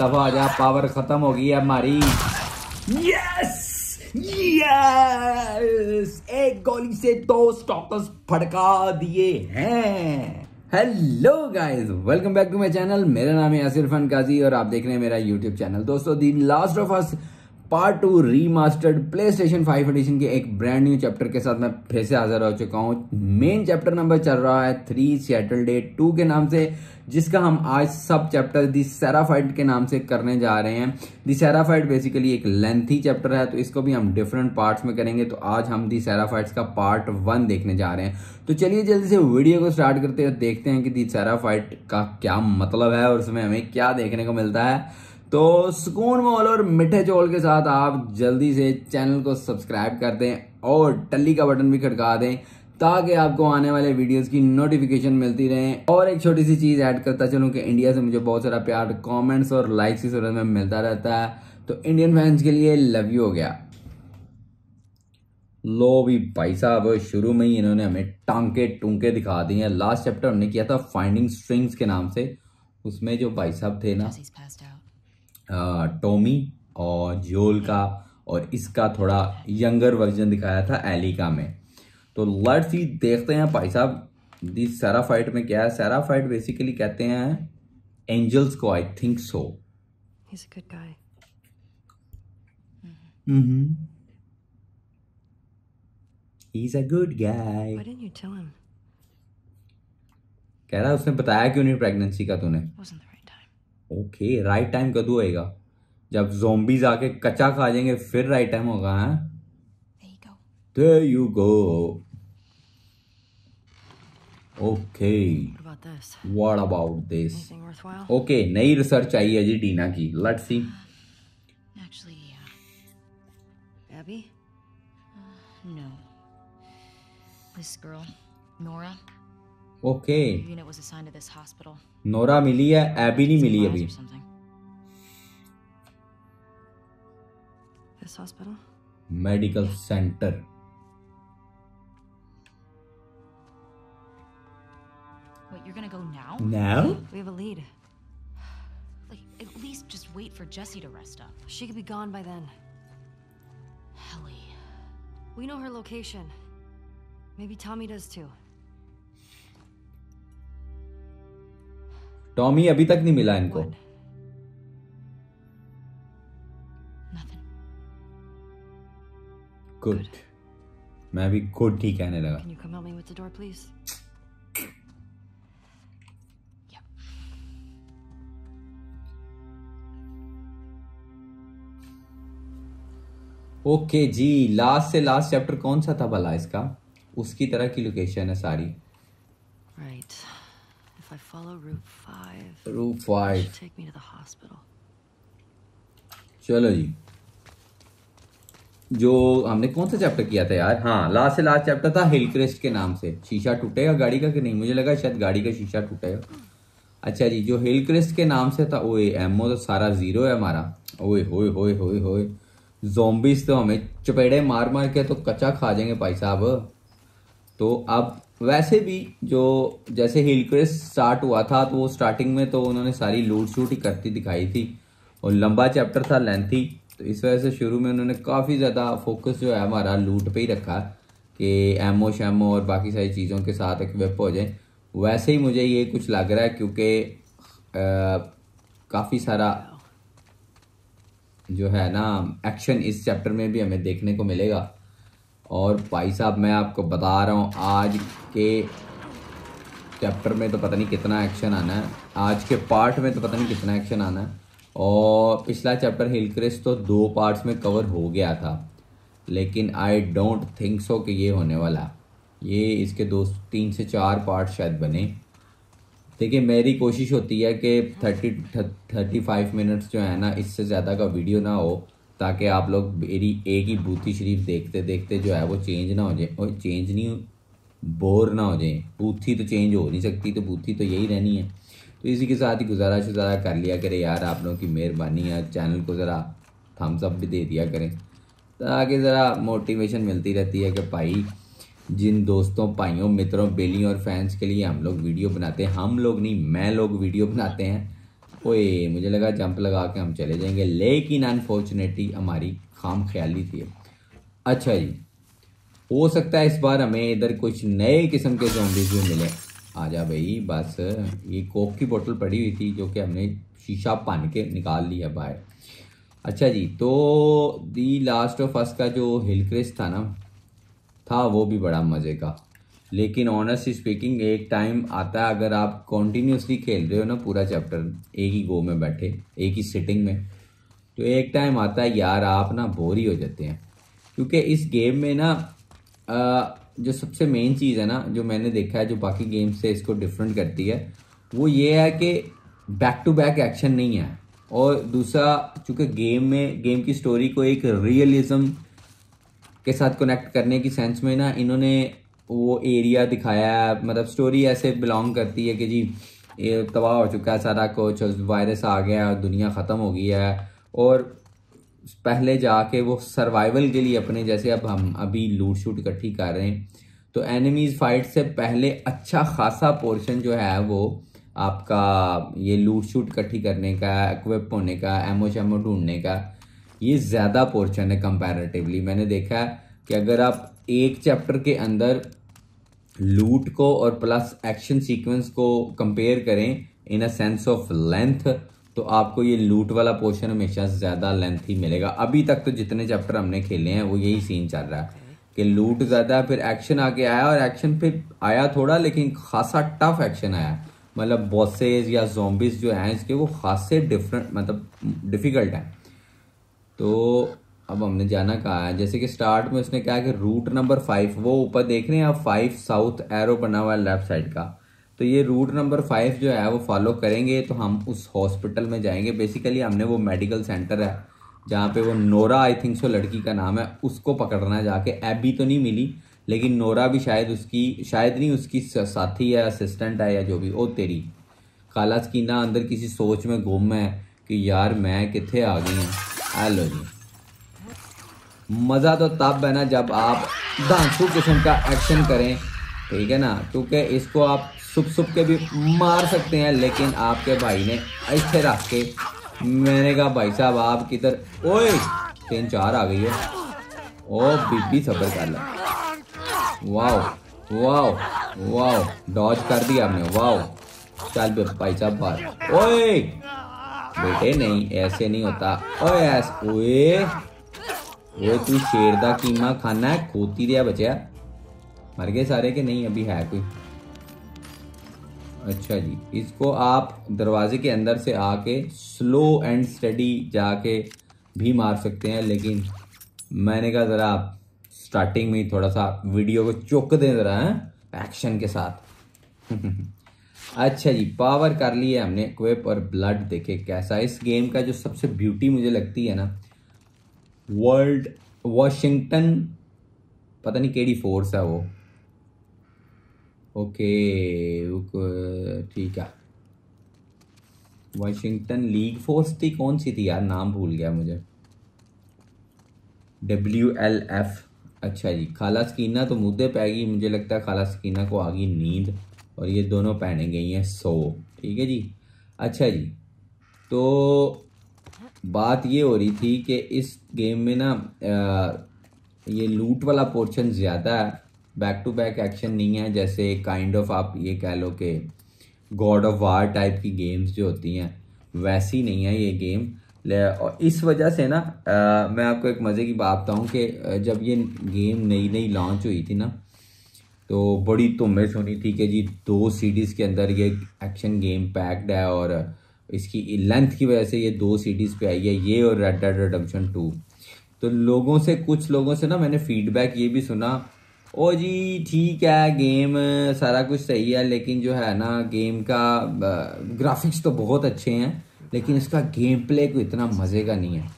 दफ़ा जा पावर खत्म हो गई है हमारी यस यस एक गोली से दो स्टॉकर्स फड़का दिए हैं। Hello guys welcome back to my channel मेरा नाम है आसिर फन काजी और आप देख रहे हैं मेरा यूट्यूब चैनल दोस्तों the last of us part two remastered PlayStation five edition के एक ब्रांड न्यू चैप्टर के साथ मैं फिर से हाजिर हो चुका हूँ। मेन चैप्टर नंबर चल रहा है थ्री सेटल डे टू के नाम से, जिसका हम आज सब चैप्टर दी सेराफाइट के नाम से करने जा रहे हैं। दी सेराफाइट बेसिकली एक लेंथी चैप्टर है तो इसको भी हम डिफरेंट पार्ट्स में करेंगे। तो आज हम दी सेराफाइट्स का पार्ट वन देखने जा रहे हैं। तो चलिए जल्दी से वीडियो को स्टार्ट करते हैं देखते हैं कि दी सेराफाइट का क्या मतलब है और उसमें हमें क्या देखने को मिलता है। तो सुकून मॉल और मिठे चौल के साथ आप जल्दी से चैनल को सब्सक्राइब कर दें और टल्ली का बटन भी खड़का दें, ताकि आपको आने वाले वीडियोस की नोटिफिकेशन मिलती रहे। और एक छोटी सी चीज़ ऐड करता चलूँ कि इंडिया से मुझे बहुत सारा प्यार कमेंट्स और लाइक्स की सूरत में मिलता रहता है। तो इंडियन फैंस के लिए लव यू हो गया। लो भी भाई साहब, शुरू में ही इन्होंने हमें टांके टूंके दिखा दिए लास्ट चैप्टर हमने किया था फाइंडिंग स्ट्रिंग्स के नाम से। उसमें जो भाई साहब थे ना टोमी और जोल का और इसका थोड़ा यंगर वर्जन दिखाया था एलिका में तो लेट्स ही देखते हैं भाई साहब दी सेराफाइट में क्या है सेराफाइट बेसिकली कहते हैं एंजल्स को I think so He's a good guy. He's a good guy. Why didn't you tell him? कह रहा उसने बताया क्यों नहीं प्रेगनेंसी का तूने Wasn't the. Okay right time कदू होएगा जब जोम्बीज आके कच्चा खा जाएँगे फिर राइट टाइम होगा हाँ There you go. Okay. What about this? What about this? Anything worthwhile? Okay, नई रिसर्च आई है जी डीना की let's see Actually, yeah. Abby? Uh, No. This girl, Nora, okay her unit was assigned to this hospital. Nora मिली है Abby नहीं मिली Supplies अभी or something. This hospital? Medical centre Wait, you're gonna go now? Now We have a lead. Like, at least just wait for Jesse to rest up. She could be gone by then. Helly. We know her location. Maybe Tommy does too. Tommy अभी तक नहीं मिला इनको। Good मैं भी good ही कहने लगा. ओके जी लास्ट से लास्ट चैप्टर कौन सा था भला इसका? उसकी तरह की लोकेशन है सारी. If I follow Route 5, roof it five should take me to the hospital. चलो जी। जो हमने कौन सा चैप्टर किया था यार? हाँ लास्ट से लास्ट चैप्टर था हिल क्रेस्ट के नाम से। शीशा टूटेगा गाड़ी का कि नहीं? मुझे लगा शायद गाड़ी का शीशा टूटेगा। अच्छा जी जो हिल क्रेस्ट के नाम से था ओए एमओ तो सारा ज़ीरो है हमारा। ओए होए होए होए होए। जोम्बिस तो हमें चपेड़े मार मार के तो कच्चा खा जाएँगे भाई साहब। तो अब वैसे भी जो जैसे हिल क्रेस्ट स्टार्ट हुआ था तो वो स्टार्टिंग में तो उन्होंने सारी लूट शूट ही करती दिखाई थी और लंबा चैप्टर था लेंथी तो इस वजह से शुरू में उन्होंने काफ़ी ज़्यादा फोकस जो है हमारा लूट पे ही रखा कि एमओ शैमो और बाकी सारी चीज़ों के साथ इक्विप हो जाए। वैसे ही मुझे ये कुछ लग रहा है क्योंकि काफ़ी सारा जो है ना एक्शन इस चैप्टर में भी हमें देखने को मिलेगा। और भाई साहब, मैं आपको बता रहा हूँ, आज के चैप्टर में तो पता नहीं कितना एक्शन आना है। आज के पार्ट में तो पता नहीं कितना एक्शन आना है। और पिछला चैप्टर हिल क्रिस तो दो पार्ट्स में कवर हो गया था। लेकिन आई डोंट थिंक सो कि ये होने वाला। ये इसके दो, तीन से चार पार्ट शायद बने। देखिए, मेरी कोशिश होती है कि थर्टी थर्टी फाइव मिनट्स जो है ना, इससे ज़्यादा का वीडियो ना हो। ताकि आप लोग मेरी एक ही बूथी शरीफ देखते देखते जो है वो चेंज ना हो जाए। और चेंज नहीं बोर ना हो जाए। बूथी तो चेंज हो नहीं सकती तो बूथी तो यही रहनी है। तो इसी के साथ ही गुजारा शुजारा कर लिया करें यार आप लोगों की मेहरबानी है चैनल को ज़रा थम्स अप भी दे दिया करें। ताकि ज़रा मोटिवेशन मिलती रहती है कि भाई, जिन दोस्तों, भाइयों, मित्रों, बेलियों और फैंस के लिए हम लोग वीडियो बनाते हैं। हम लोग नहीं, मैं लोग वीडियो बनाते हैं। ओए, मुझे लगा जंप लगा के हम चले जाएँगे, लेकिन अनफॉर्चुनेटली हमारी खाम ख्याली थी। अच्छा जी, हो सकता है इस बार हमें इधर कुछ नए किस्म के जोम्बिस भी मिले। आ जा भाई, बस, ये कोक की बोतल पड़ी हुई थी जो कि हमने शीशा पान के निकाल लिया बाहर। अच्छा जी तो दी लास्ट ऑफ़ अस का जो हिल क्रिस था ना, था वो भी बड़ा मज़े का। लेकिन ऑनेस्टली स्पीकिंग एक टाइम आता है अगर आप कॉन्टीन्यूसली खेल रहे हो ना पूरा चैप्टर एक ही गो में बैठे, एक ही सिटिंग में तो एक टाइम आता है, यार, आप ना बोर ही हो जाते हैं. क्योंकि इस गेम में ना जो सबसे मेन चीज़ है ना, जो मैंने देखा है, जो बाकी गेम से इसको डिफरेंट करती है, वो ये है कि बैक टू बैक एक्शन नहीं है। और दूसरा, चूँकि गेम में गेम की स्टोरी को एक रियलिज्म के साथ कनेक्ट करने की सेंस में ना, इन्होंने वो एरिया दिखाया है। मतलब स्टोरी ऐसे बिलोंग करती है कि जी, ये तबाह हो चुका है सारा कुछ वायरस आ गया है, दुनिया ख़त्म हो गई है। और पहले जाके वो सर्वाइवल के लिए अपने जैसे अब हम अभी लूट शूट इकट्ठी कर रहे हैं। तो एनिमीज फाइट से पहले अच्छा खासा पोर्शन जो है वो आपका ये लूट शूट इकट्ठी करने का इक्विप होने का एमओ शेमो ढूँढने का, ये ज़्यादा पोर्शन है कंपैरेटिवली मैंने देखा है कि अगर आप एक चैप्टर के अंदर लूट को और प्लस एक्शन सीक्वेंस को कंपेयर करें in a sense of length तो आपको ये लूट वाला पोर्शन हमेशा ज़्यादा लेंथ ही मिलेगा। अभी तक तो जितने चैप्टर हमने खेले हैं, वो यही सीन चल रहा है कि लूट ज़्यादा, फिर एक्शन आके आया और एक्शन फिर आया थोड़ा, लेकिन खासा टफ एक्शन आया। मतलब बॉसेज या जोम्बिस जो हैं, इसके वो खासे डिफरेंट मतलब डिफ़िकल्ट हैं। तो अब हमने जाना कहा है? जैसे कि स्टार्ट में उसने कहा कि रूट नंबर फाइव वो ऊपर देख रहे हैं आप फाइव साउथ एरो बना हुआ है लेफ़्ट साइड का। तो ये रूट नंबर फाइव जो है, वो फॉलो करेंगे तो हम उस हॉस्पिटल में जाएँगे। बेसिकली हमने वो मेडिकल सेंटर है, जहाँ पे वो नोरा आई थिंक सो लड़की का नाम है, उसको पकड़ना है जाके। एबी तो नहीं मिली, लेकिन नोरा भी शायद उसकी, शायद नहीं उसकी साथी है असिस्टेंट है या जो भी ओ तेरी। काला स्कीना अंदर किसी सोच में गुम है कि यार मैं कितने आ गई हूँ? हेलो जी। मज़ा तो तब है ना जब आप धांसू किस्म का एक्शन करें, ठीक है ना? क्योंकि इसको आप सुप सुप के भी मार सकते हैं, लेकिन आपके भाई ने ऐसे रख के मैंने कहा, भाई साहब, आप किधर ओए, तीन चार आ गई है। ओ, बीबी, सबर कर लो। वाओ वाओ वाओ डॉज कर दिया आपने वाओ। चल बे, भाई साहब, बाहर। ओए, बेटे, नहीं, ऐसे नहीं होता। ओए, ऐसे, ओए ओए तू शेर दा कीमा खाना है, खोती दिया बचा मर गए सारे के नहीं? अभी है कोई? अच्छा जी, इसको आप दरवाजे के अंदर से आके स्लो एंड स्टडी जाके भी मार सकते हैं, लेकिन मैंने कहा ज़रा आप स्टार्टिंग में ही थोड़ा सा वीडियो को चुक दें ज़रा एक्शन के साथ। अच्छा जी पावर कर ली है हमने क्वेप और ब्लड देखे कैसा इस गेम का जो सबसे ब्यूटी मुझे लगती है ना वर्ल्ड, वॉशिंगटन, पता नहीं केड़ी फोर्स है वो। ओके ठीक है। वाशिंगटन लीग फोर्स थी, कौन सी थी? यार, नाम भूल गया मुझे। डब्ल्यू एल एफ़ अच्छा जी, खाला स्कीना तो मुद्दे पैगी मुझे लगता है खाला स्कीना को आ गई नींद, और ये दोनों पहने गई हैं सो। ठीक है जी? अच्छा जी तो बात ये हो रही थी कि इस गेम में ना ये लूट वाला पोर्शन ज़्यादा है। बैक टू बैक एक्शन नहीं है जैसे काइंड ऑफ़ आप ये कह लो कि गॉड ऑफ़ वार टाइप की गेम्स जो होती हैं वैसी नहीं है ये गेम और इस वजह से ना आ, मैं आपको एक मज़े की बात बताऊँ कि जब ये गेम नई नई लॉन्च हुई थी ना तो बड़ी तुम्हें सुनी थी कि जी दो सीडीज़ के अंदर ये एक्शन गेम पैक्ड है और इसकी लेंथ की वजह से ये दो सीडीज़ पे आई है, ये और रेड डेड रिडम्पशन टू तो लोगों से, कुछ लोगों से ना मैंने फीडबैक ये भी सुना, ओ जी, ठीक है गेम सारा कुछ सही है, लेकिन जो है ना गेम का ग्राफिक्स तो बहुत अच्छे हैं, लेकिन इसका गेम प्ले को इतना मज़े का नहीं है।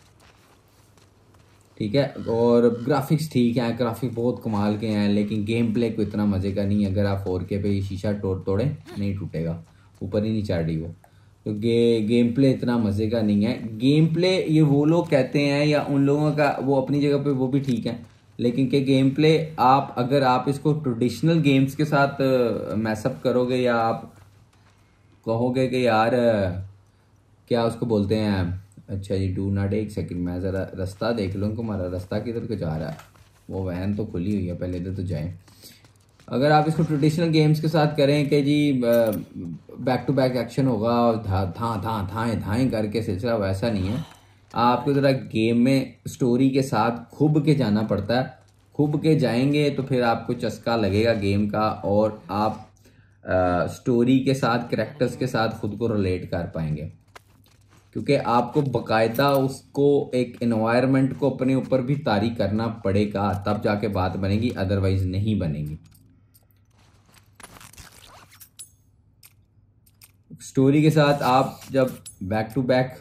ठीक है? और ग्राफिक्स ठीक है ग्राफिक बहुत कमाल के हैं, लेकिन गेम प्ले को इतना मज़े का नहीं है। अगर आप फोर के पे शीशा तोड़ तोड़े नहीं टूटेगा। ऊपर ही नहीं रही वो। तो गे गेम प्ले इतना मज़े का नहीं है। गेम प्ले ये वो लोग कहते हैं या उन लोगों का, वो अपनी जगह पे वो भी ठीक है। लेकिन के गेम प्ले आप, अगर आप इसको ट्रेडिशनल गेम्स के साथ मैसअप करोगे या आप कहोगे कि यार क्या उसको बोलते हैं? अच्छा जी डू नॉट एक सेकंड मैं ज़रा रास्ता देख लूँ कि हमारा रास्ता किधर को जा रहा है? वो वैन तो खुली हुई है, पहले इधर तो जाएँ। अगर आप इसको ट्रेडिशनल गेम्स के साथ करें कि जी बैक टू बैक एक्शन होगा और धा धा धा धाएँ धाएँ करके सिलसिला वैसा नहीं है। आपको ज़रा गेम में स्टोरी के साथ खूब के जाना पड़ता है। खूब के जाएँगे तो फिर आपको चस्का लगेगा गेम का और आप आ, स्टोरी के साथ करेक्टर्स के साथ खुद को रिलेट कर पाएँगे। क्योंकि आपको बकायदा उसको एक इन्वायरमेंट को अपने ऊपर भी तारी करना पड़ेगा तब जाके बात बनेगी अदरवाइज़ नहीं बनेगी। स्टोरी के साथ आप जब बैक टू बैक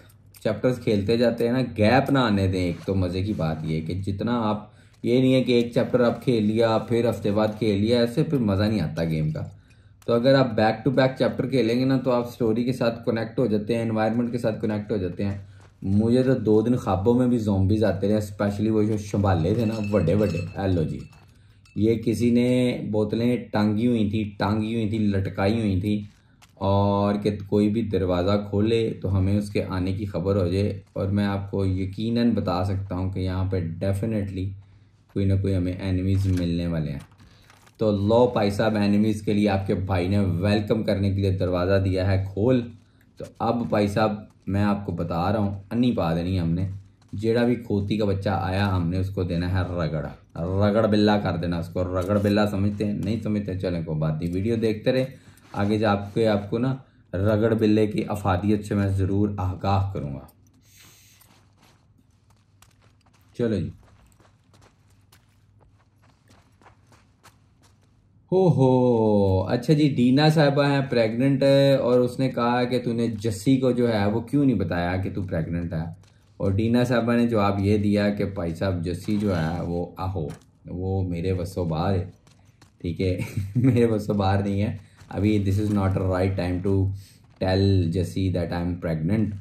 चैप्टर्स खेलते जाते हैं ना गैप ना आने दें, एक तो मज़े की बात ये है कि जितना आप, ये नहीं है कि एक चैप्टर आप खेल लिया, फिर हफ़्ते बाद खेल लिया, ऐसे फिर मज़ा नहीं आता गेम का। तो अगर आप बैक टू बैक चैप्टर खेलेंगे ना तो आप स्टोरी के साथ कनेक्ट हो जाते हैं एनवायरनमेंट के साथ कनेक्ट हो जाते हैं। मुझे तो दो दिन ख्वाबों में भी जोम्बिस आते रहे स्पेशली वो जो संभाले थे ना बड़े बड़े एलो जी। ये किसी ने बोतलें टांगी हुई थी, टांगी हुई थी, लटकाई हुई थी। और कि कोई भी दरवाज़ा खोले तो हमें उसके आने की खबर हो जाए। और मैं आपको यकीनन बता सकता हूँ कि यहाँ पे डेफिनेटली कोई ना कोई हमें एनिमीज़ मिलने वाले हैं। तो लो भाई साहब एनिमीज़ के लिए आपके भाई ने वेलकम करने के लिए दरवाज़ा दिया है, खोल। तो अब भाई साहब, मैं आपको बता रहा हूँ अन्नी पा देनी हमने, जेड़ा भी खोती का बच्चा आया, हमने उसको देना है रगड़। रगड़ बिल्ला कर देना उसको, रगड़ बिल्ला समझते हैं, नहीं समझते, चलें कोई बात नहीं, वीडियो देखते रहे। आगे जा आपके आपको ना रगड़ बिल्ले की अफादियत से मैं ज़रूर आगाह करूँगा। चलो जी। हो हो। अच्छा जी, डीना साहबा हैं, प्रेग्नेंट है, और उसने कहा कि तूने जस्सी को जो है, वो क्यों नहीं बताया कि तू प्रेग्नेंट है? और डीना साहबा ने जवाब ये दिया कि भाई साहब, जस्सी जो है, वो आहो, वो मेरे बसों बाहर है। ठीक है? मेरे बसों बाहर नहीं है। अभी this is not a right time to tell Jesse that I am pregnant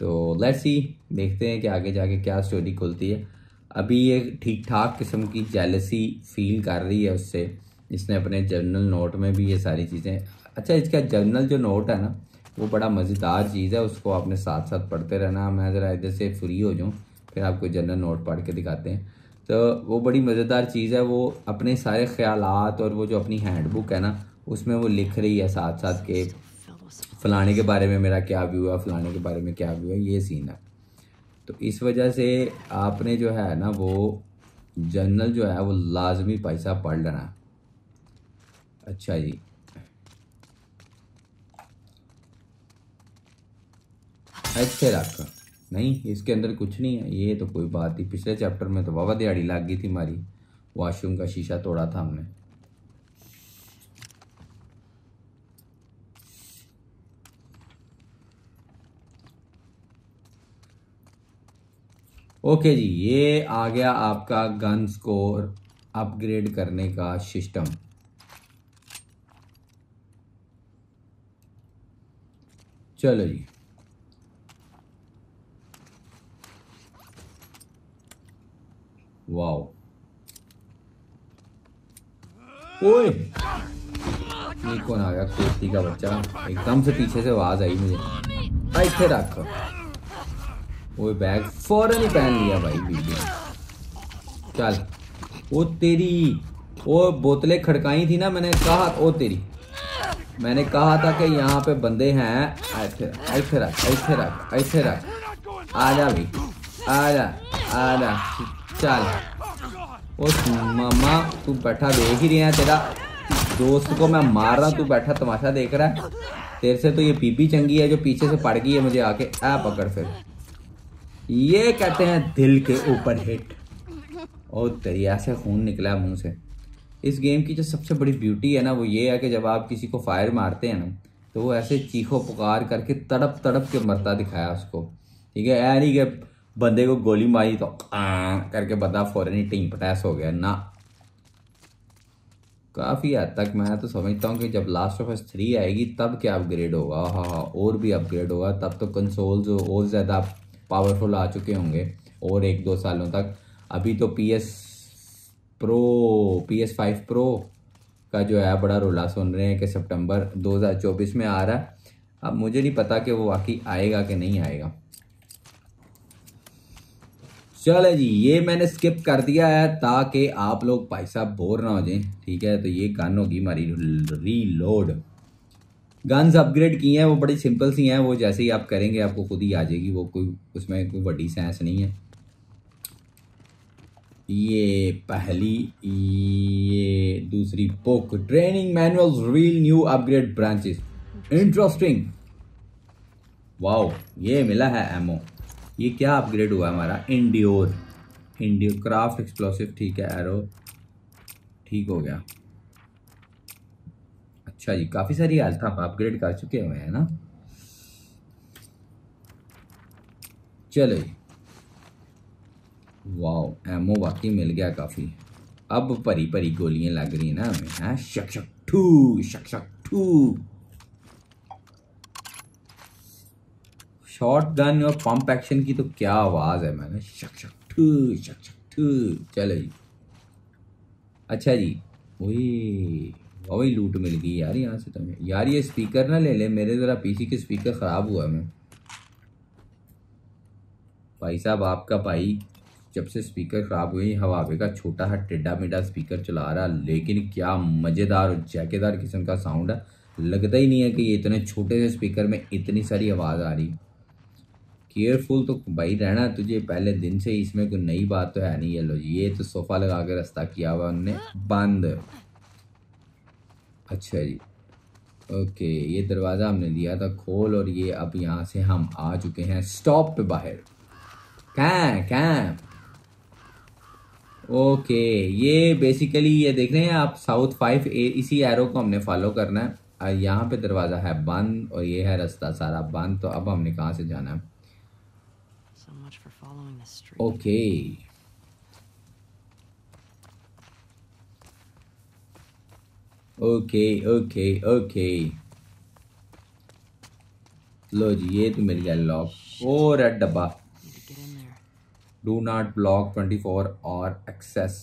तो लेट्स सी देखते हैं कि आगे जाके क्या स्टोरी खुलती है। अभी ये ठीक ठाक किस्म की जेलसी फील कर रही है उससे। इसने अपने जर्नल नोट में भी ये सारी चीज़ें अच्छा इसका जर्नल जो नोट है ना, वो बड़ा मज़ेदार चीज़ है। उसको आपने साथ साथ पढ़ते रहना। मैं ज़रा इधर से फ्री हो जाऊँ, फिर आपको जर्नल नोट पढ़ के दिखाते हैं। तो वो बड़ी मज़ेदार चीज़ है। वो अपने सारे ख्याल और वो जो अपनी हैंडबुक है ना उसमें वो लिख रही है साथ साथ के फलाने के बारे में मेरा क्या व्यू है, फलाने के बारे में क्या व्यू है, ये सीन है। तो इस वजह से आपने जो है ना वो जर्नल जो है वो लाजमी पैसा पढ़ लेना। अच्छा जी। अच्छे रख नहीं, इसके अंदर कुछ नहीं है, ये तो कोई बात नहीं। पिछले चैप्टर में तो वावा दिहाड़ी लग गई थी हमारी। वॉशरूम का शीशा तोड़ा था हमने। ओके जी, ये आ गया आपका गन स्कोर अपग्रेड करने का सिस्टम चलो जी। वाओ ओए! ये कौन आ गया? कुर्ती का बच्चा। एकदम से पीछे से आवाज़ आई मुझे। इतने रख वो बैग फ़ौरन ही पहन लिया भाई बीबी चल। वो तेरी वो बोतलें खड़काई थी ना, मैंने कहा, ओ तेरी। मैंने कहा था कि यहाँ पे बंदे हैं। ऐसे ऐसे रख ऐसे रख ऐसे रख आ जा भाई, आ जा आ जा। चल। ओ मामा, तू बैठा देख ही रहा है तेरा। दोस्त को मैं मार रहा, तू बैठा तमाशा देख रहा है। तेरे से तो ये पीपी चंगी है, जो पीछे से पड़ गई है मुझे आके। आ पकड़ फिर। ये कहते हैं दिल के ऊपर हिट। और दरिया से खून निकला मुँह से। इस गेम की जो सबसे बड़ी ब्यूटी है ना वो ये है कि जब आप किसी को फायर मारते हैं ना तो वो ऐसे चीखो पुकार करके तड़प तड़प के मरता दिखाया उसको। ठीक है? ऐ नहीं कि बंदे को गोली मारी तो आ, करके बंदा फ़ौरन ही टीम पटैस हो गया। ना। काफ़ी हद तक मैं तो समझता हूँ कि जब लास्ट ऑफ़ अस थ्री आएगी तब क्या अपग्रेड होगा। हाँ हाँ और भी अपग्रेड होगा। तब तो कंसोल्स और ज़्यादा पावरफुल आ चुके होंगे और एक दो सालों तक। अभी तो P S pro P S five pro का जो है, बड़ा रोला सुन रहे हैं कि सितंबर 2024 में आ रहा है। अब मुझे नहीं पता कि वो वाकई आएगा कि नहीं आएगा। चलो जी, ये मैंने स्किप कर दिया है ताकि आप लोग भाई साहब बोर ना हो जाएँ, ठीक है? तो ये गन होगी हमारी रीलोड गन्स अपग्रेड की हैं, वो बड़ी सिंपल सी हैं, वो जैसे ही आप करेंगे, आपको खुद ही आ जाएगी, वो कोई उसमें कोई बड़ी सेंस नहीं है। ये पहली, ये दूसरी book training manual reel new upgrade branches interesting wow ये मिला है एमओ ये क्या अपग्रेड हुआ हमारा? इंडियोर इंडियो क्राफ्ट एक्सप्लोसिव ठीक है एरो ठीक हो गया. अच्छा जी, काफ़ी सारी आप अपग्रेड कर चुके हुए हैं ना? चलो जी। वाह एमओ वाकई मिल गया काफ़ी। अब परी परी गोलियाँ लग रही हैं ना हमें, हैं? शक ठू शक ठू। शॉर्ट गन और पंप एक्शन की तो क्या आवाज़ है मैंने? शक ठू शक ठू। चलो जी। अच्छा जी वही वही लूट मिल गई यार, यहाँ से तुम्हें यार, ये स्पीकर ना ले ले, मेरे ज़रा पीसी के स्पीकर ख़राब हुआ मैं। भाई साहब, आपका भाई जब से स्पीकर ख़राब हुए हवावे का छोटा सा टेढ़ा मेढ़ा स्पीकर चला रहा, लेकिन क्या मज़ेदार और जैकेदार किस्म का साउंड है। लगता ही नहीं है कि ये इतने छोटे से स्पीकर में इतनी सारी आवाज़ आ रही। केयरफुल तो भाई रहना तुझे, पहले दिन से इसमें कोई नई बात तो है नहीं है लो ये तो सोफ़ा लगा के रास्ता किया हुआ उनने। बंद। अच्छा जी। ओके ये दरवाज़ा हमने दिया था खोल और ये अब यहाँ से हम आ चुके हैं स्टॉप पे बाहर। कैं कैं ओके ये बेसिकली ये देख रहे हैं आप साउथ फाइव ए इसी एरो को हमने फॉलो करना है। और यहाँ पे दरवाज़ा है बंद और ये है रास्ता सारा बंद तो अब हमने कहाँ से जाना है? Much ओके ओके ओके लो जी ये तो मिल गया लॉक और रेड डब्बा. Do not block twenty four और एक्सेस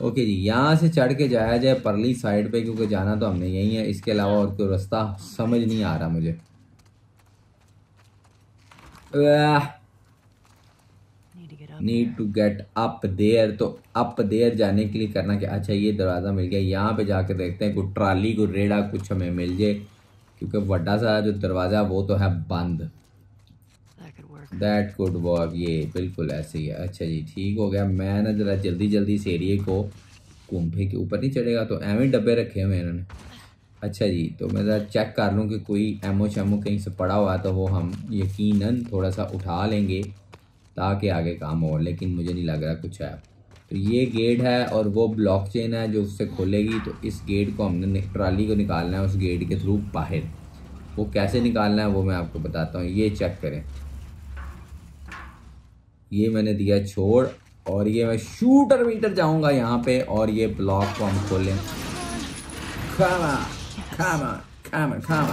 ओके जी यहाँ से चढ़ के जाया जाए परली साइड पे क्योंकि जाना तो हमने यही है. इसके अलावा और कोई रास्ता समझ नहीं आ रहा मुझे. Need to get up there तो अप देयर जाने के लिए करना क्या अच्छा ये दरवाज़ा मिल गया यहाँ पे जाके देखते हैं कोई ट्राली कोई रेड़ा कुछ हमें मिल जाए। क्योंकि बड़ा सा जो दरवाज़ा वो तो है बंद। दैट कुड वर्क ये बिल्कुल ऐसे ही है। अच्छा जी ठीक हो गया। मैं ना ज़रा जल्दी जल्दी इस एरिए को कुंभे के ऊपर नहीं चढ़ेगा तो एवं डब्बे रखे हुए हैं इन्होंने। अच्छा जी तो मैं ज़रा चेक कर लूँ कि कोई एमओ शैमो कहीं से पड़ा हुआ है तो वो हम यकीनन थोड़ा सा उठा लेंगे। ताकि आगे काम हो लेकिन मुझे नहीं लग रहा कुछ है। तो ये गेट है और वो ब्लॉक चेन है जो उससे खोलेगी तो इस गेट को हमने ट्राली को निकालना है उस गेट के थ्रू बाहर। वो कैसे निकालना है वो मैं आपको बताता हूँ ये चेक करें। ये मैंने दिया छोड़ और ये मैं शूटर मीटर जाऊँगा यहाँ पे और ये ब्लॉक को हम खोलें। खामा on, come on, come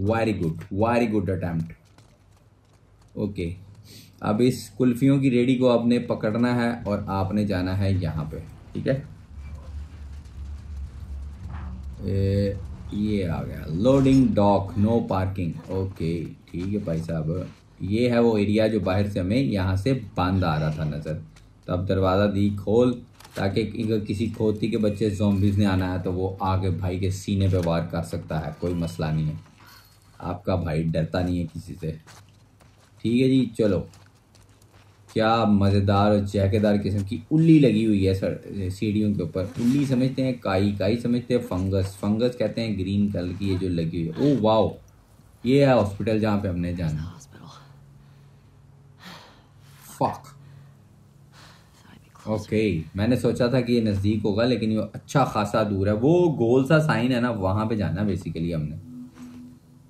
very good, very good attempt. Okay अब इस कुल्फियों की रेडी को आपने पकड़ना है और आपने जाना है यहाँ पे ठीक है? ए, ये आ गया। Loading dock no parking okay ठीक है भाई साहब। ये है वो एरिया जो बाहर से हमें यहाँ से बंद आ रहा था नज़र। तो अब दरवाज़ा दी खोल ताकि किसी खोती के बच्चे जोम्बिस ने आना है तो वो आगे भाई के सीने पे वार कर सकता है कोई मसला नहीं है। आपका भाई डरता नहीं है किसी से। ठीक है जी चलो। क्या मज़ेदार और जैकेदार किस्म की उल्ली लगी हुई है सर सीढ़ियों के ऊपर। उल्ली समझते हैं काई काई समझते हैं फंगस। फंगस कहते हैं ग्रीन कलर की ये जो लगी हुई है। ओ वाओ। ये है हॉस्पिटल जहाँ पे हमने जाना. फक ओके मैंने सोचा था कि ये नज़दीक होगा लेकिन ये अच्छा खासा दूर है। वो गोल सा साइन है ना वहाँ पे जाना बेसिकली हमने।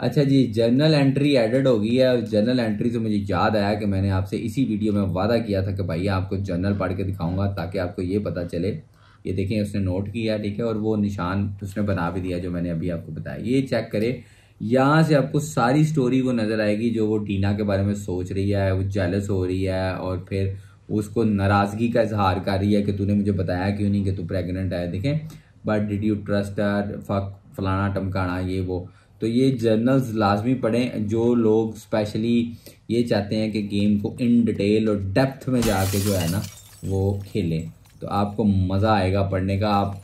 अच्छा जी जर्नल एंट्री एडेड हो गई है जर्नल एंट्री से मुझे याद आया कि मैंने आपसे इसी वीडियो में वादा किया था कि भाई आपको जर्नल पढ़ के दिखाऊँगा ताकि आपको ये पता चले। ये देखें, उसने नोट किया, ठीक है, और वो निशान उसने बना भी दिया जो मैंने अभी आपको बताया। ये चेक करें। यहाँ से आपको सारी स्टोरी को नज़र आएगी जो वो टीना के बारे में सोच रही है, वो जेलस हो रही है और फिर उसको नाराज़गी का इजहार कर रही है कि तूने मुझे बताया क्यों नहीं कि तू प्रेग्नेंट है। देखें but did you trust fuck फलाना टमकाना, ये वो। तो ये जर्नल्स लाजमी पढ़ें जो लोग स्पेशली ये चाहते हैं कि गेम को इन डिटेल और डेप्थ में जाके जो है ना वो खेलें। तो आपको मज़ा आएगा पढ़ने का आप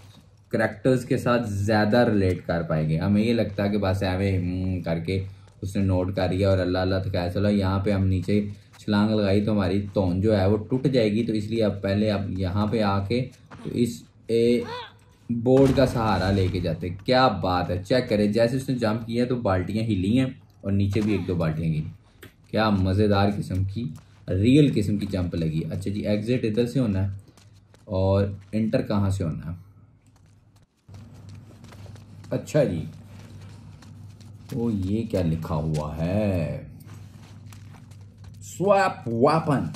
करेक्टर्स के साथ ज़्यादा रिलेट कर पाएँगे। हमें ये लगता है कि बस एवे हम्म, करके उसने नोट कर लिया और अल्लाह अल्लाह तो कह चलो यहाँ पे हम नीचे छलांग लगाई तो हमारी तोन जो है वो टूट जाएगी। तो इसलिए अब पहले अब यहाँ पे आके तो इस ए, बोर्ड का सहारा लेके जाते। क्या बात है चेक करें। जैसे उसने जंप किया तो बाल्टियाँ हिली हैं और नीचे भी एक दो बाल्टियाँ गिरी। क्या मज़ेदार किस्म की रियल किस्म की जंप लगी। अच्छा जी एग्जिट इधर से होना है और इंटर कहाँ से होना है? अच्छा जी, ओ, ये क्या लिखा हुआ है? Swap weapon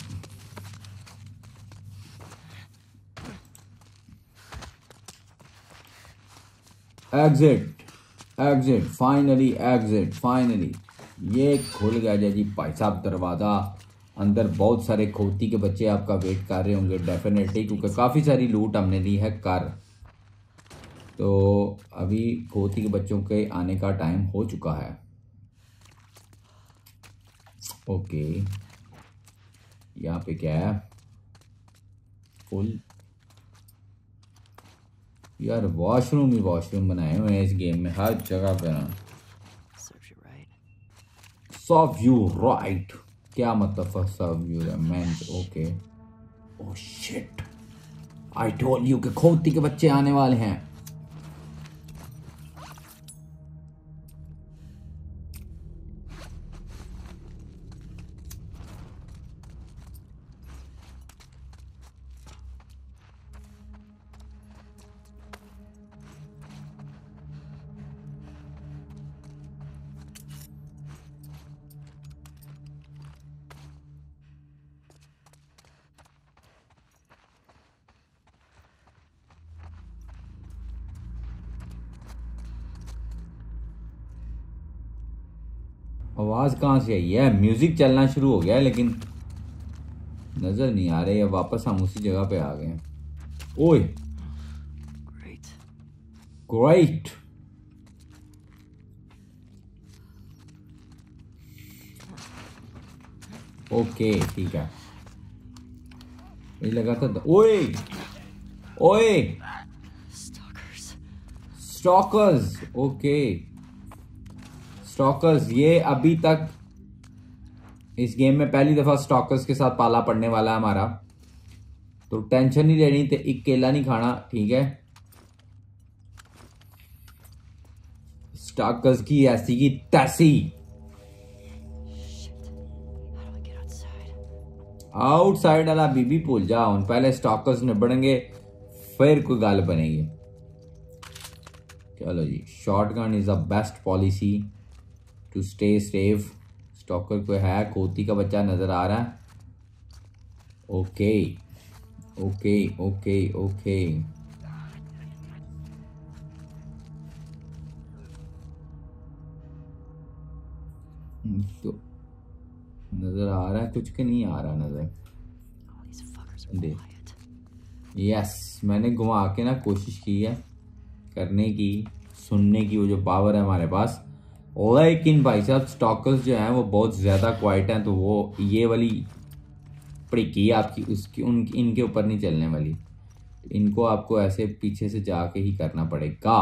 exit exit finally exit finally ये खुल गया जय जी भाई साहब दरवाज़ा। अंदर बहुत सारे खोती के बच्चे आपका वेट कर रहे होंगे डेफिनेटली क्योंकि काफ़ी सारी लूट हमने ली है कर। तो अभी खोती के बच्चों के आने का टाइम हो चुका है। ओके यहाँ पे क्या है? फुल यार वॉशरूम ही वॉशरूम बनाए हुए हैं इस गेम में हर जगह पे ना. सर्व यू राइट क्या मतलब सॉफ यू मेंट okay oh shit I told you कि खोती के बच्चे आने वाले हैं। आवाज़ कहाँ से आई है? म्यूज़िक चलना शुरू हो गया है लेकिन नज़र नहीं आ रही है। वापस हम उसी जगह पे आ गए हैं। ओए. ग्रेट ओके ठीक है। ये लगा था ओए। ओए. स्टॉकर्स ओके स्टॉकर्स ये अभी तक इस गेम में पहली दफ़ा स्टॉकर्स के साथ पाला पड़ने वाला है हमारा। तो टेंशन नहीं लेनी तो एक केला नहीं खाना, ठीक है? स्टॉकर्स की ऐसी की तैसी? आउटसाइड वाला बीबी भूल जा, उन पहले स्टॉकर्स निबड़ेंगे, फिर कोई गल बनेगी। चलो जी shotgun is the best policy to stay safe stalker कोई है कोती का बच्चा नज़र आ रहा है। ओके ओके ओके ओके तो नज़र आ रहा है कुछ के नहीं आ रहा नज़र. यस मैंने घुमा के ना कोशिश की है करने की सुनने की वो जो पावर है हमारे पास लेकिन भाई साहब स्टॉकर्स जो हैं वो बहुत ज़्यादा क्वाइट हैं तो वो ये वाली पड़िकी आपकी, उसकी उनकी इनके ऊपर नहीं चलने वाली। तो इनको आपको ऐसे पीछे से जाके ही करना पड़ेगा।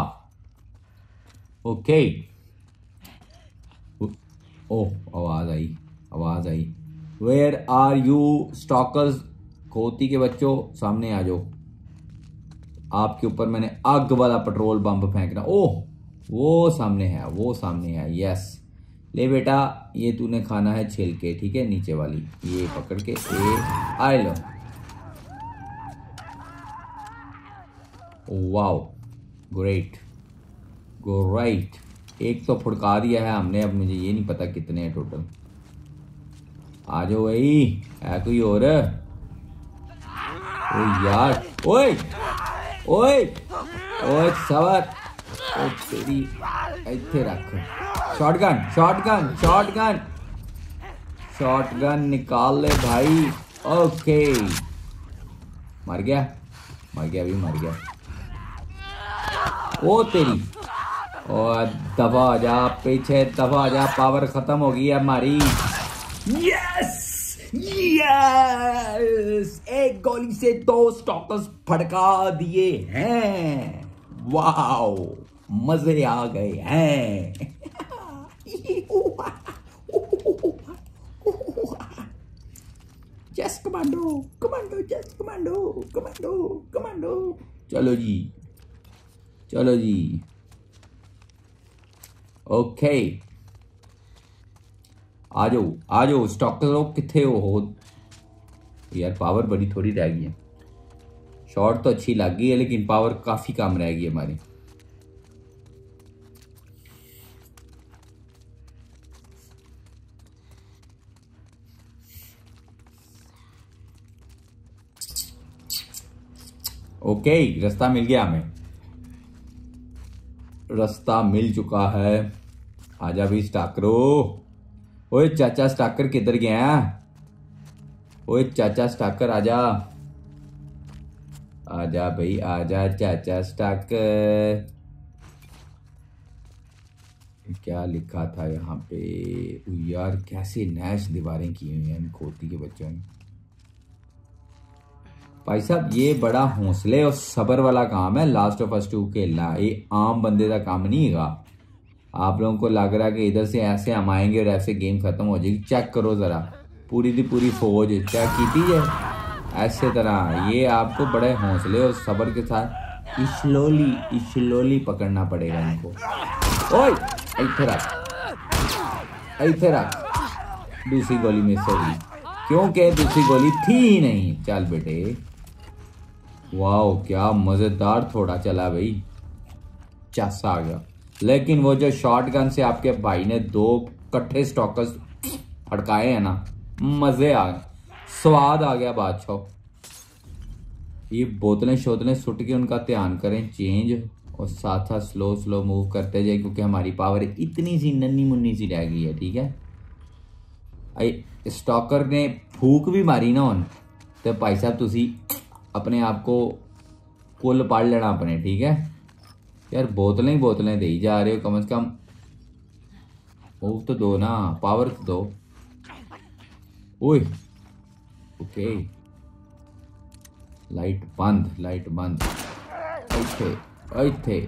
ओके ओह आवाज़ आई आवाज़ आई। वेयर आर यू स्टॉकर्स खोती के बच्चों, सामने आ जाओ। आपके ऊपर मैंने आग वाला पेट्रोल बम फेंकना। ओह! वो सामने है, वो सामने है यस ले बेटा, ये तूने खाना है छेल के, ठीक है? नीचे वाली, ये पकड़ के, ए, आए लो। वाओ ग्रेट ग्रेट एक तो फुड़का दिया है हमने, अब मुझे ये नहीं पता कितने हैं टोटल आ जाओ भाई, है कोई और? ओ यार, ओए ओए ओए सवर ओ तेरी ਇੱਥੇ ਰੱਖ शॉटगन शॉटगन शॉटगन शॉटगन निकाल ले भाई ओके मर गया मर गया भी मर गया ओ तेरी और दबा जा पीछे दबा जा पावर खत्म हो गई है हमारी यस यस एक गोली से दो स्टॉकर्स फड़का दिए हैं वाओ मज़े आ गए हैं। Yes commando commando yes commando commando commando चलो जी चलो जी। ओके आ जाओ आ जाओ स्टॉक करो कितने हो हो? यार पावर बड़ी थोड़ी रह गई है। शॉट तो अच्छी लग गई है लेकिन पावर काफ़ी कम रह गई है हमारी। ओके, रास्ता मिल गया हमें। रास्ता मिल चुका है। आजा भी स्टाकरो। ओए, चाचा स्टाकर किधर गया? ओए, चाचा स्टाकर, आजा। आजा भाई, आजा, चाचा स्टाकर। क्या लिखा था यहाँ पे? यार, कैसे नैश दीवारें की हुई हैं खोती के बच्चों ने? भाई साहब, ये बड़ा हौसले और सबर वाला काम है लास्ट ऑफ़ अस टू खेलना। ये आम बंदे का काम नहीं है आप लोगों को लग रहा है कि इधर से ऐसे हम आएँगे और ऐसे गेम खत्म हो जाएगी। चेक करो जरा। पूरी की पूरी फौज चेक की जाए ऐसे तरह। ये आपको बड़े हौसले और सबर के साथ स्लोली स्लोली पकड़ना पड़ेगा इनको। ओए इथे रख दूसरी गोली मिस हो गई क्योंकि दूसरी गोली थी ही नहीं? चल बेटे। वाओ, क्या मज़ेदार थोड़ा चला भाई। चस आ गया। लेकिन वो जो शॉर्ट गन से आपके भाई ने दो कट्ठे स्टॉकर्स फड़काए हैं ना, मज़े आ गए। स्वाद आ गया बादशाह। ये बोतलें शोतलें सुट के उनका ध्यान करें चेंज और साथ साथ स्लो स्लो मूव करते जाए, क्योंकि हमारी पावर इतनी सी नन्नी मुन्नी सी रह गई है, ठीक है? स्टॉकर ने फूक भी मारी ना उन तो भाई साहब, तुसी अपने आप को कुल पढ़ लेना अपने, ठीक है? यार, बोतलें ही बोतलें दे ही जा रहे हो, कम से कम। मूव तो दो ना पावर तो दो। ओए ओके लाइट बंद लाइट बंद। इथे इथे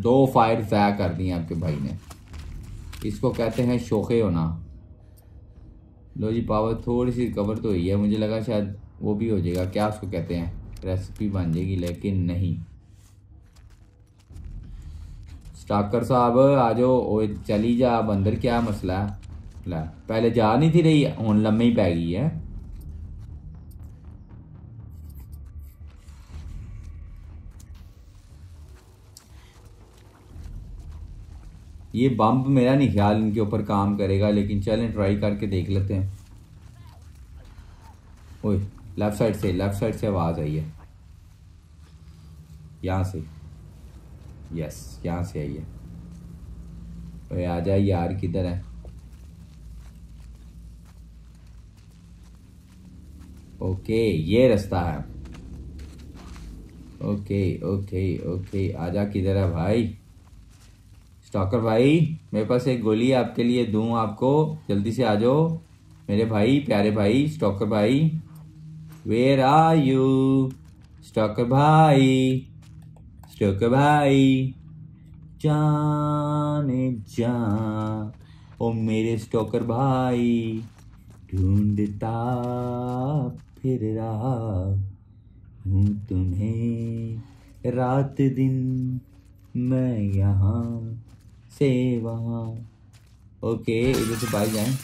दो फायर ज़ाया कर दी आपके भाई ने। इसको कहते हैं शोखे होना। लो जी पावर थोड़ी सी कवर तो हुई है, मुझे लगा शायद वो भी हो जाएगा। क्या उसको कहते हैं? रेसिपी बन जाएगी, लेकिन नहीं। स्टाकर साहब, आ जाओ। ओ चली जा। अब अंदर क्या मसला है? ला, पहले जा नहीं थी रही हूँ लम्बे ही पै गई है। ये बम्प मेरा नहीं ख्याल, इनके ऊपर काम करेगा, लेकिन चलें ट्राई करके देख लेते हैं। ओए लेफ़्ट साइड से लेफ़्ट साइड से आवाज़ आई है। यहाँ से। यस यहाँ से आई है। ओए, आ जाए यार, किधर है? ओके, ये रास्ता है। ओके ओके ओके आजा किधर है भाई? स्टॉकर भाई, मेरे पास एक गोली आपके लिए दूँ आपको। जल्दी से आ जाओ। मेरे भाई, प्यारे भाई स्टॉकर भाई। वेर आर यू स्टॉकर भाई स्टॉकर भाई जाने जा। ओ मेरे स्टॉकर भाई, ढूंढता फिर रहा। हूँ तुम्हें रात दिन, मैं यहाँ से वहाँ ओके इधर से बाहर जाएँ।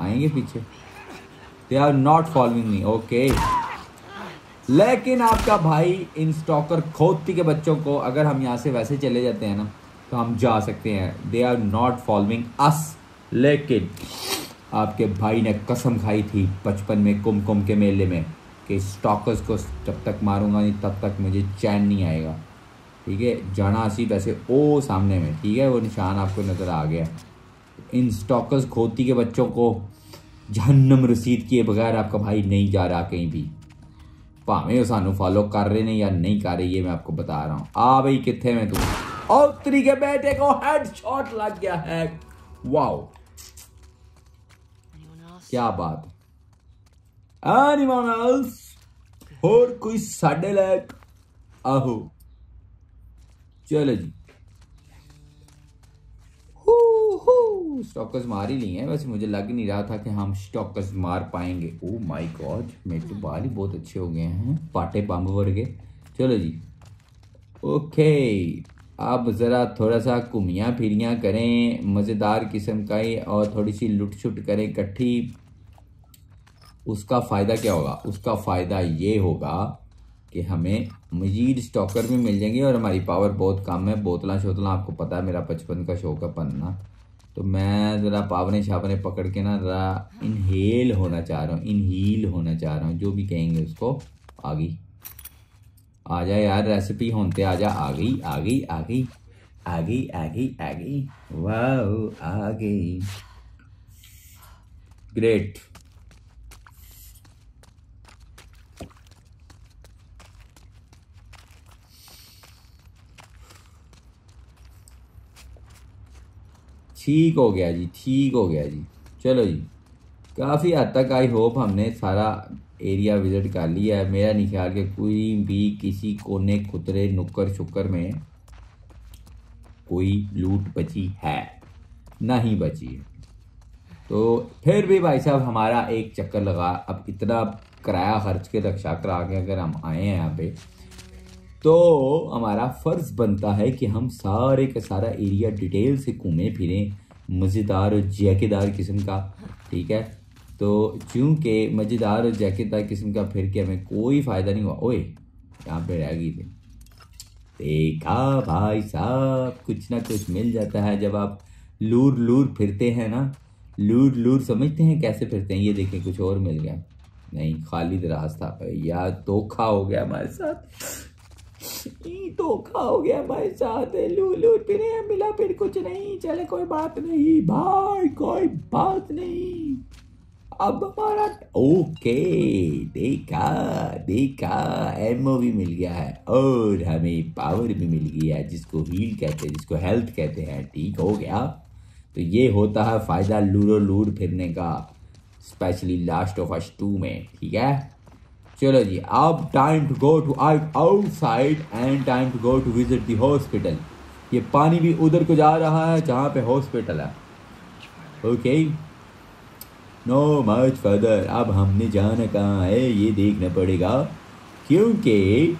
आएँगे पीछे। They are not following me okay लेकिन आपका भाई इन स्टॉकर खोती के बच्चों को अगर हम यहाँ से वैसे चले जाते हैं ना तो हम जा सकते हैं। They are not following us लेकिन आपके भाई ने कसम खाई थी बचपन में कुमकुम के मेले में कि स्टॉकर्स को जब तक मारूँगा नहीं, तब तक मुझे चैन नहीं आएगा। ठीक है? जाना सी वैसे ओ सामने में। ठीक है? वो निशान आपको नज़र आ गया। इन स्टॉकर्स खोती के बच्चों को जहन्नम रसीद किए बगैर आपका भाई नहीं जा रहा कहीं भी। ਭਾਵੇਂ ਉਹ फॉलो कर रहे ਰਹੇ या नहीं कर रहे, ये मैं आपको बता रहा ਰਹਾ आ भाई, कितने में तू? औतरी के बेटे को हेडशॉट लग गया है। वाओ क्या बात एनिमल्स और कोई साढ़े लाख? आहो। चलो जी। हू हू। स्टॉकर्स मार ही लिए हैं। वैसे मुझे लग नहीं रहा था कि हम स्टॉकर्स मार पाएँगे। ओ माय गॉड मेरे तो बाल ही बहुत अच्छे हो गए हैं। पाटे बम्ब वर्गे चलो जी। ओके अब ज़रा थोड़ा सा घूमियाँ फिरियाँ करें, मज़ेदार किस्म का ही और थोड़ी सी लुट छुट करें इकट्ठी। उसका फ़ायदा क्या होगा? उसका फ़ायदा ये होगा कि हमें मजीद स्टॉकर भी मिल जाएँगे और हमारी पावर बहुत कम है। बोतला शोतला आपको पता है, मेरा बचपन का शौक है पन्ना तो मैं ज़रा पावने छापने पकड़ के ना ज़रा इनहेल होना चाह रहा हूँ इनहील होना चाह रहा हूँ, जो भी कहेंगे उसको। आ गई। आ जा यार रेसिपी होते, आ जा। आ गई आ गई आ गई आ गई आ गई आ गई। वाह आ गई। ग्रेट ठीक हो गया जी, ठीक हो गया जी। चलो जी, काफ़ी हद तक आई होप हमने सारा एरिया विज़िट कर लिया है। मेरा नहीं ख्याल कि कोई भी किसी कोने खुतरे नुक्कर शुक्कर में कोई लूट बची है, ना ही बची है। तो फिर भी भाई साहब, हमारा एक चक्कर लगा। अब इतना किराया खर्च के रक्षा करा के अगर हम आए हैं यहाँ पे तो हमारा फ़र्ज़ बनता है कि हम सारे का सारा एरिया डिटेल से घूमें, फिरें। मज़ेदार और जैकेदार किस्म का, ठीक है? तो चूँकि मज़ेदार और जैकेदार किस्म का फिर के हमें कोई फ़ायदा नहीं हुआ? ओए, यहाँ पे रह गई थी देखा भाई साहब, कुछ ना कुछ मिल जाता है जब आप लूर लूर फिरते हैं ना। लूर लूर समझते हैं कैसे फिरते हैं? ये देखें कुछ और मिल गया। नहीं, खाली रास्ता या धोखा हो गया हमारे साथ। ई धोखा हो गया हमारे साथ लू लू फिरे मिला, फिर कुछ नहीं, चले, कोई बात नहीं, भाई, कोई बात नहीं। अब हमारा ओके, देखा देखा एमओ भी मिल गया है, और हमें पावर भी मिल गया है, जिसको हील कहते हैं, जिसको हेल्थ कहते हैं, ठीक हो गया। तो ये होता है फ़ायदा लूरो लूर फिरने का specially last of us two में, ठीक है? चलो जी अब time to go to out outside and time to go to visit the hospital ये पानी भी उधर को जा रहा है, जहाँ पे हॉस्पिटल है। ओके नो मच फर्दर अब हमने जाना कहाँ है, ये देखना पड़ेगा। क्योंकि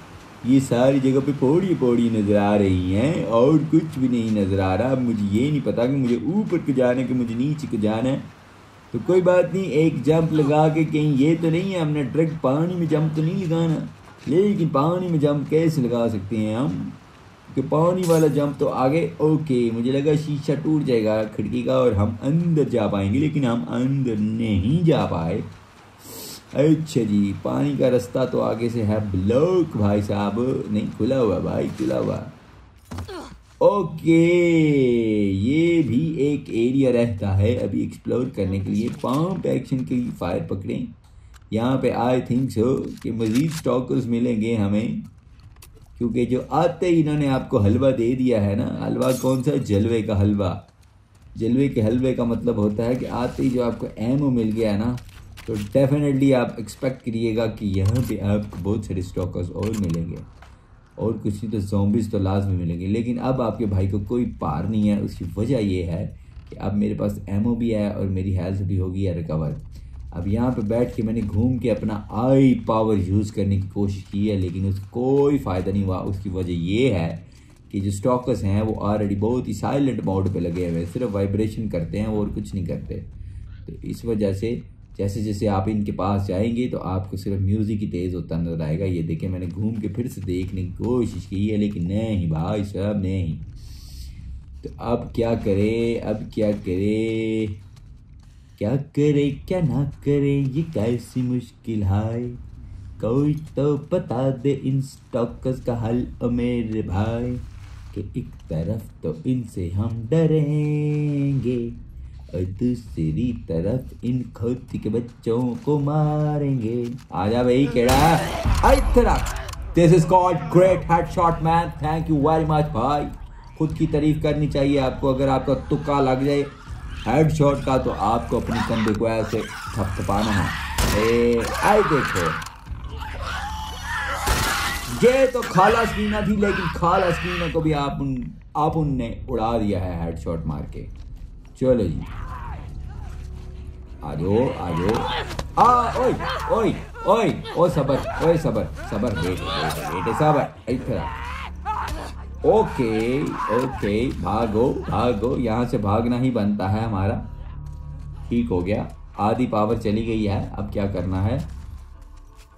ये सारी जगह पे पौड़ी पौड़ी नज़र आ रही हैं और कुछ भी नहीं नज़र आ रहा। अब मुझे ये नहीं पता कि मुझे ऊपर को जाना है कि मुझे नीचे को जाना है। तो कोई बात नहीं, एक जंप लगा के कहीं ये तो नहीं है, हमने ट्रक पानी में जंप तो नहीं लगाना। लेकिन पानी में जंप कैसे लगा सकते हैं हम? कि पानी वाला जंप तो आगे ओके मुझे लगा शीशा टूट जाएगा खिड़की का और हम अंदर जा पाएँगे, लेकिन हम अंदर नहीं जा पाए। अच्छा जी, पानी का रास्ता तो आगे से है ब्लॉक भाई साहब। नहीं, खुला हुआ, भाई, खुला हुआ। ओके, ये भी एक एरिया रहता है अभी एक्सप्लोर करने के लिए। पंप एक्शन के लिए फायर पकड़ें। यहाँ पे आई थिंक सो कि मज़ीद स्टॉकर्स मिलेंगे हमें। क्योंकि जो आते ही इन्होंने आपको हलवा दे दिया है ना, हलवा कौन सा? जलवे का हलवा। जलवे के हलवे का मतलब होता है कि आते ही जो आपको एमओ मिल गया है ना तो डेफिनेटली आप एक्सपेक्ट करिएगा कि यहाँ पे आपको बहुत सारे स्टॉकर्स और मिलेंगे। और कुछ नहीं तो जोम्बिस तो लाजमी मिलेंगे। लेकिन अब आपके भाई को कोई पार नहीं है, उसकी वजह यह है कि अब मेरे पास एमओ भी है और मेरी हेल्थ भी होगी है रिकवर अब यहाँ पे बैठ के मैंने घूम के अपना आई पावर यूज़ करने की कोशिश की है, लेकिन उसको कोई फ़ायदा नहीं हुआ। उसकी वजह ये है कि जो स्टॉकर्स हैं, वो ऑलरेडी बहुत ही साइलेंट मोड पे लगे हुए हैं। सिर्फ़ वाइब्रेशन करते हैं और कुछ नहीं करते। तो इस वजह से जैसे जैसे आप इनके पास जाएँगे तो आपको सिर्फ़ म्यूज़िक ही तेज़ होता नज़र आएगा। ये देखें मैंने घूम के फिर से देखने की कोशिश की है, लेकिन नहीं भाई साहब, नहीं। तो अब क्या करे, अब क्या करे? क्या करे, क्या ना करे? ये कैसी मुश्किल है। कोई तो बता दे इन स्टॉकर्स का हल मेरे भाई, कि एक तरफ़ तो इनसे हम डरेंगे। दूसरी तरफ़ इन खोती के बच्चों को मारेंगे। आजा भाई, केड़ा? इतना this is called great headshot man thank you very much भाई। खुद की तारीफ़ करनी चाहिए आपको, अगर आपका तुक्का लग जाए हेडशॉट का तो आपको अपनी कंधे को ऐसे थपथपाना है। ए, आई देखो। ये तो खाला स्कीना थी, लेकिन खाला स्कीना को भी आप उन, आप उनने उड़ा दिया है हेडशॉट मार के। चलो जी आजो आजो आ ओ सबर ओए सबर सबर बेटे ओके ओके भागो भागो, यहाँ से भागना ही बनता है हमारा। ठीक हो गया। आधी पावर चली गई है। अब क्या करना है?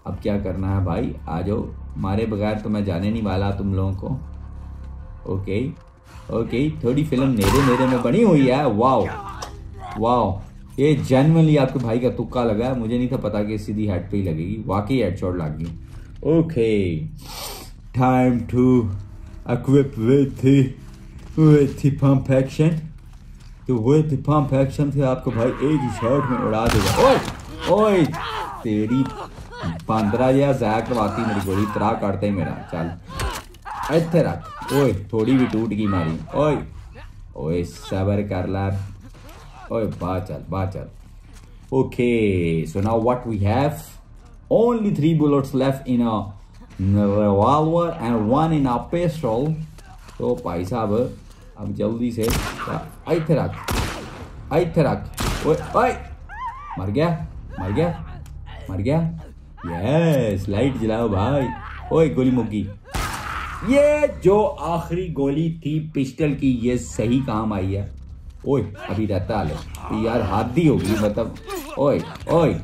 अब क्या करना है भाई? आ जाओ। मारे बगैर तो मैं जाने नहीं वाला तुम लोगों को। ओके ओके थोड़ी फ़िल्म नेरे नेरे में बनी हुई है। वाओ वाओ ये जैनवनली आपके भाई का तुक्का लगा। है मुझे नहीं था पता कि सीधी हेड पे ही लगेगी। वाकई हेड शॉट लग गई। Okay time to equipped with with pump action तो with the pump action थे आपको भाई एक ही शॉट में उड़ा देगा। ओए ओए, तेरी पंद्रह या जया करवाती मेरी गोली तरा काटते ही मेरा। चल, इतने रख। ओए, थोड़ी भी टूट गई मारी। ओए ओए, सबर कर ला। ओए बा चल बा चल। Okay so now what we have only three bullets left in a revolver and one in a pistol तो भाई साहब अब जल्दी से इधर रख इधर आ ओए ओए मर गया मर गया मर गया यस लाइट जलाओ भाई ओए गोली मुक्की ये जो आखिरी गोली थी पिस्टल की, ये सही काम आई है। ओए, अभी रहता है। तो यार हाथी होगी मतलब ओए ओए।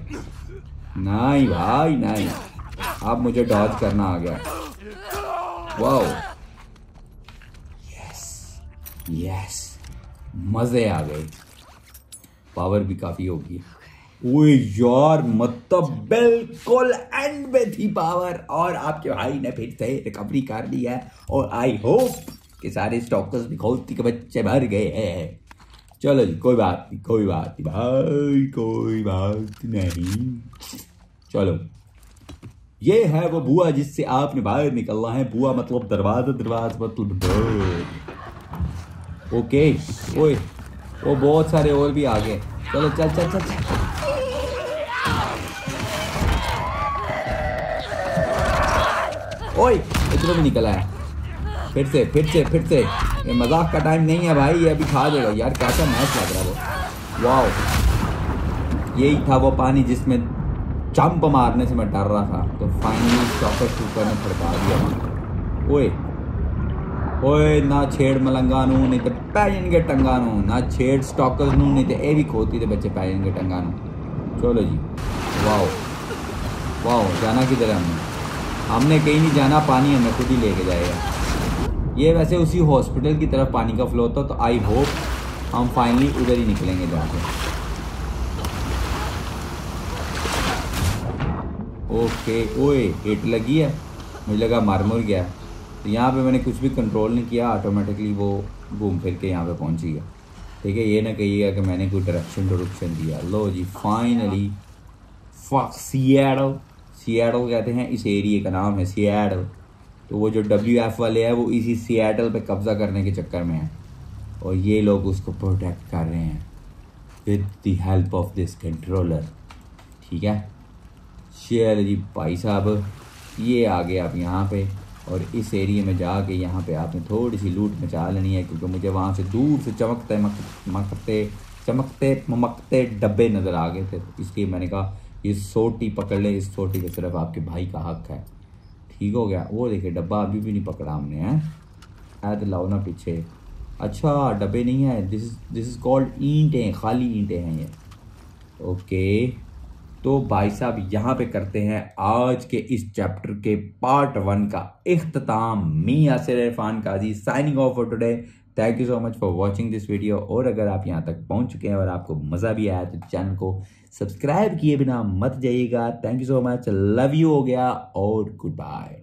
नहीं भाई, नहीं। अब मुझे डॉज करना आ गया। वाओ यस यस मज़े आ गए। पावर भी काफ़ी होगी। यार मतलब बिल्कुल एंड में थी पावर और आपके भाई ने फिर से रिकवरी कर ली है। और आई होप कि सारे स्टॉकर्स भी खोलती के बच्चे भर गए हैं। चलो जी कोई बात नहीं कोई बात नहीं भाई कोई बात नहीं। चलो। ये है वो बुआ जिससे आपने बाहर निकलना है। बुआ मतलब दरवाज़ा दरवाज़ा मतलब ओके ओए वो बहुत सारे और भी आ गए चलो चल चल चल, चल। ओए इतना भी निकला है। फिर से फिर से फिर से। ये मज़ाक का टाइम नहीं है भाई, ये अभी खा देगा यार, कैसा मैच लग रहा है वो। वाओ यही था वो पानी जिसमें चंप मारने से मैं डर रहा था। तो फाइनली चॉपर शूकर ने फड़का दिया। ओए ओए, ना छेड़ मलंगा नू नहीं तो पैजन के टंगा नू ना छेड़ स्टॉकर्स नू नहीं तो ये भी खोती थे बच्चे पैजन के टंगा नू चलो जी। वाओ वाओ जाना किधर है हमने? हमने कहीं नहीं जाना, पानी हमें खुद ही लेके जाएगा। ये वैसे उसी हॉस्पिटल की तरफ़ पानी का फ्लो होता तो आई होप हम फाइनली उधर ही निकलेंगे जाके। ओके ओए, हिट लगी है। मुझे लगा मार मुर गया। तो यहाँ पे मैंने कुछ भी कंट्रोल नहीं किया ऑटोमेटिकली वो घूम फिर के यहाँ पे पहुँच गया। ठीक है, ये ना कहिएगा कि मैंने कोई डायरेक्शन डायरेक्शन दिया। लो जी फाइनली सियाडो सियाटल कहते हैं, इस एरिए का नाम है सियाटल। तो वो जो डब्ल्यू एफ़ वाले हैं, वो इसी सियाटल पे कब्जा करने के चक्कर में है। और ये लोग उसको प्रोटेक्ट कर रहे हैं। With the help of this controller ठीक है? शेयर जी भाई साहब, ये आ गए आप यहाँ पे। और इस एरिए में जाके यहाँ पे आपने थोड़ी सी लूट मचा लेनी है, क्योंकि मुझे वहाँ से दूर से चमकते मकते चमकते ममकते डब्बे नज़र आ गए थे। इसलिए मैंने कहा ये सोटी पकड़ ले, इस सोटी पे सिर्फ़ आपके भाई का हक है। ठीक हो गया। वो देखिए डब्बा अभी भी नहीं पकड़ा हमने, हैं? ऐद लाओ ना पीछे। अच्छा डब्बे नहीं है। This is this is called ईंटें, खाली ईंटें हैं ये। ओके। तो भाई साहब, यहाँ पे करते हैं आज के इस चैप्टर के पार्ट वन का इख्ताम me Yasir Irfan Qazi signing off for today thank you so much for watching this video और अगर आप यहाँ तक पहुँच चुके हैं और आपको मज़ा भी आया तो चैनल को सब्सक्राइब किए बिना मत जाइएगा। Thank you so much love you हो गया और गुड बाय